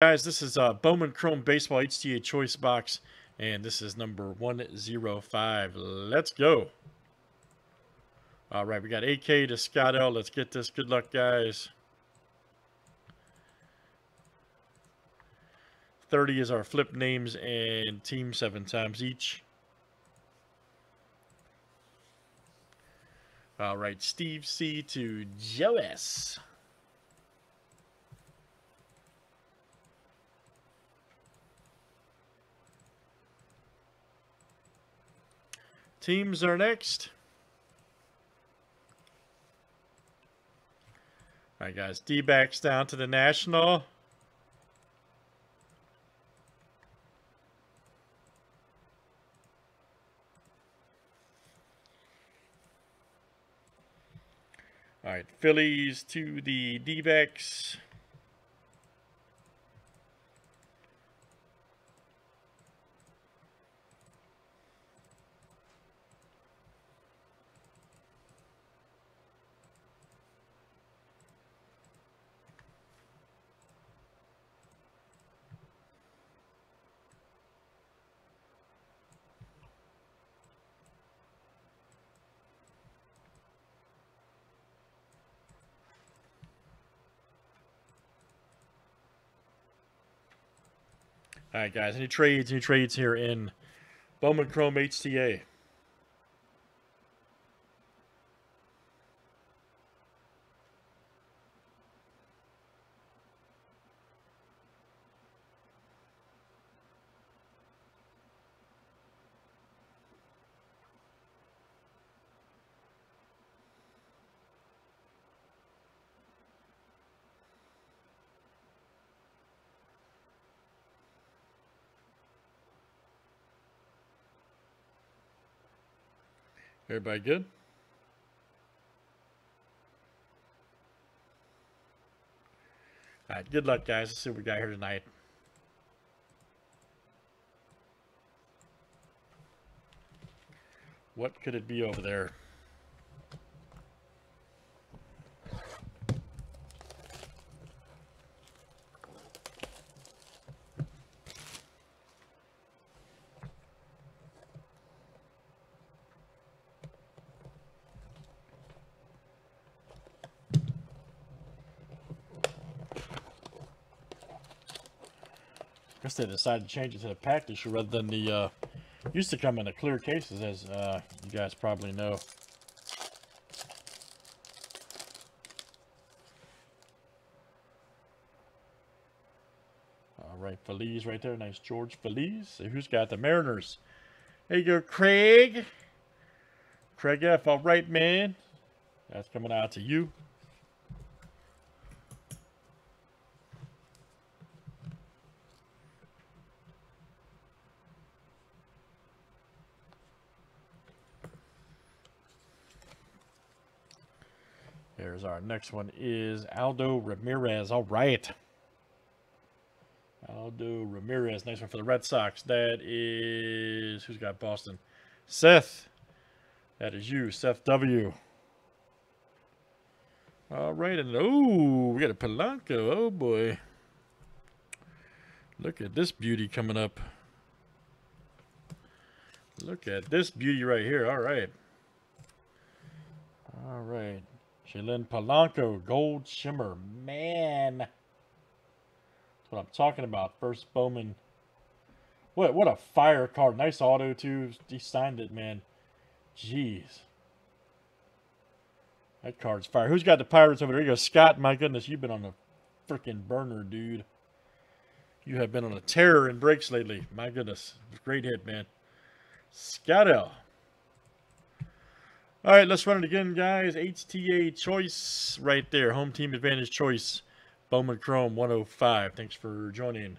Guys, this is uh, Bowman Chrome Baseball HTA Choice Box, and this is number 105. Let's go. All right, we got AK to Scott L. Let's get this. Good luck, guys. 30 is our flip names and team seven times each. All right, Steve C to Joe S. Teams are next. All right, guys. D-backs down to the National. All right, Phillies to the D-backs. All right, guys. Any trades? Any trades here in Bowman Chrome HTA? Everybody good? All right, good luck, guys. Let's see what we got here tonight. What could it be over there? Guess they decided to change it to the package rather than the, uh, used to come in the clear cases, as uh, you guys probably know. All right, Feliz right there. Nice George Feliz. Who's got the Mariners? There you go, Craig. Craig F. All right, man. That's coming out to you. There's our next one is Aldo Ramirez. All right. Aldo Ramirez. Nice one for the Red Sox. That is, who's got Boston? Seth. That is you, Seth W. All right. And, oh, we got a Polanco. Oh, boy. Look at this beauty coming up. Look at this beauty right here. All right. All right. Shalin Polanco, Gold Shimmer. Man. That's what I'm talking about. First Bowman. What what a fire card. Nice auto, too. He signed it, man. Jeez. That card's fire. Who's got the Pirates over there? You go, Scott. My goodness, you've been on a freaking burner, dude. You have been on a terror in breaks lately. My goodness. Great hit, man. Scott L. All right, let's run it again, guys. HTA choice right there. Home team advantage choice. Bowman Chrome 105. Thanks for joining.